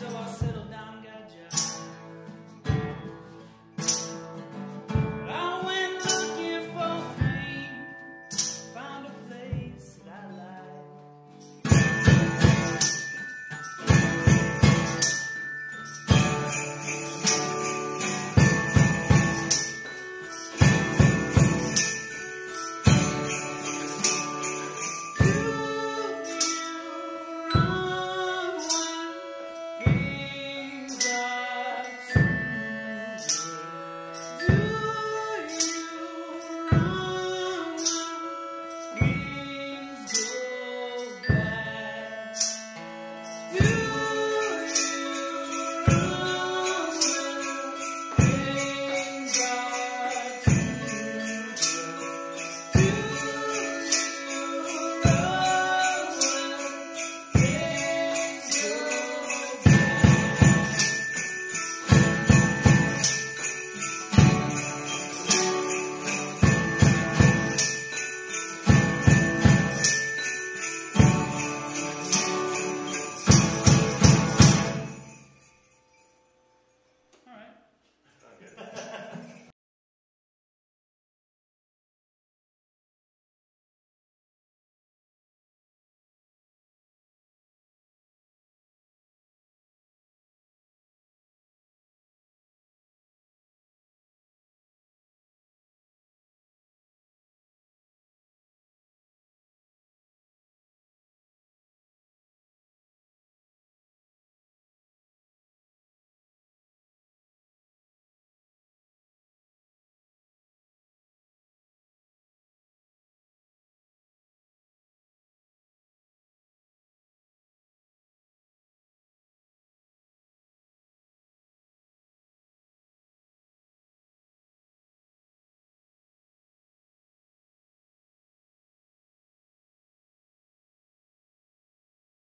so I settle.